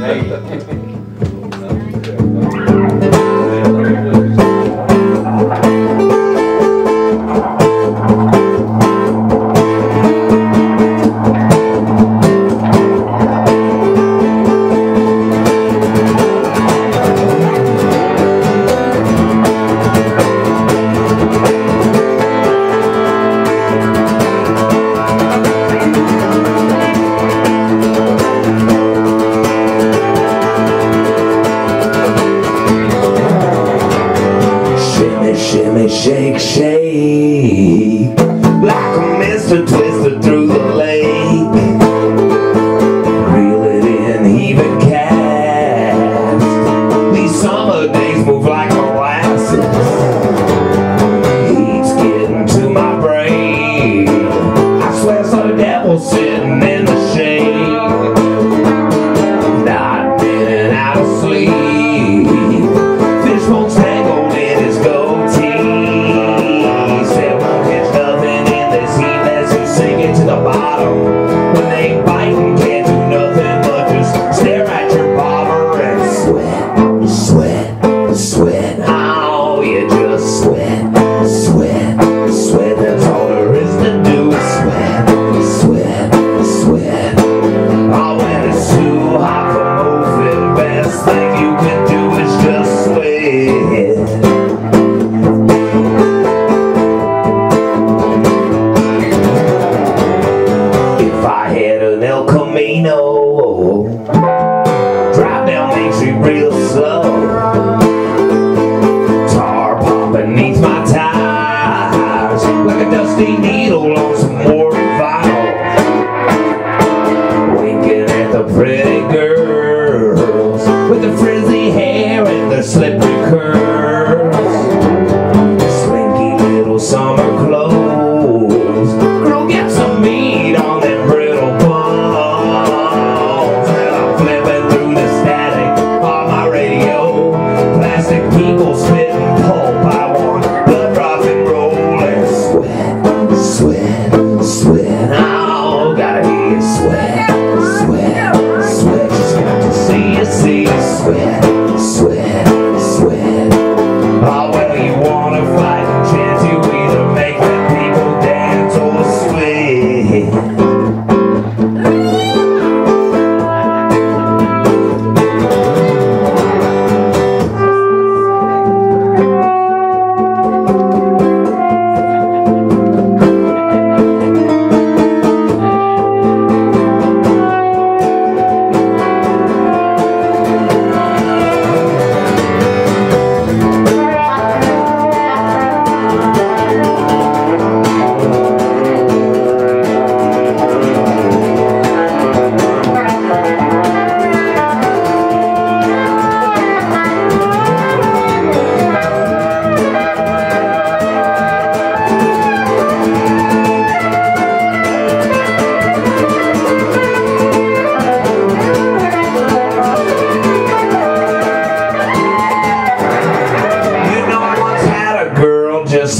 đây. Shimmy, shake, shake Like a Mr. Twister thing you can do is just wait. If I had an El Camino, drive down Main Street real slow. Tar my tires like a dusty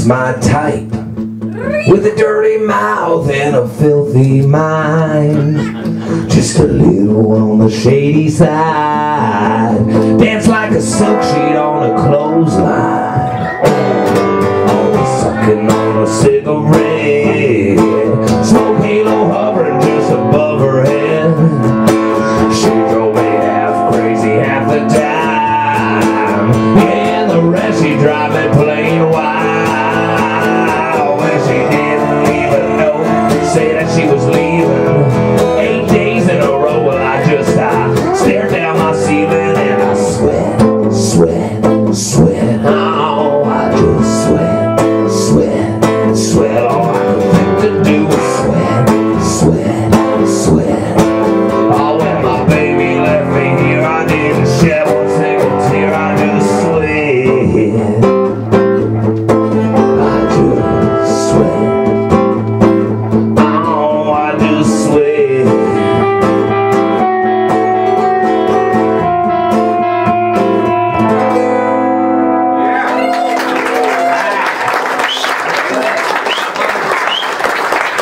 My type. With a dirty mouth and a filthy mind. Just a little on the shady side. Dance like a silk sheet on a clothesline. Always sucking on a cigarette. she was leaving. Eight days in a row, well I just, I stared down my ceiling and I sweat, sweat, sweat.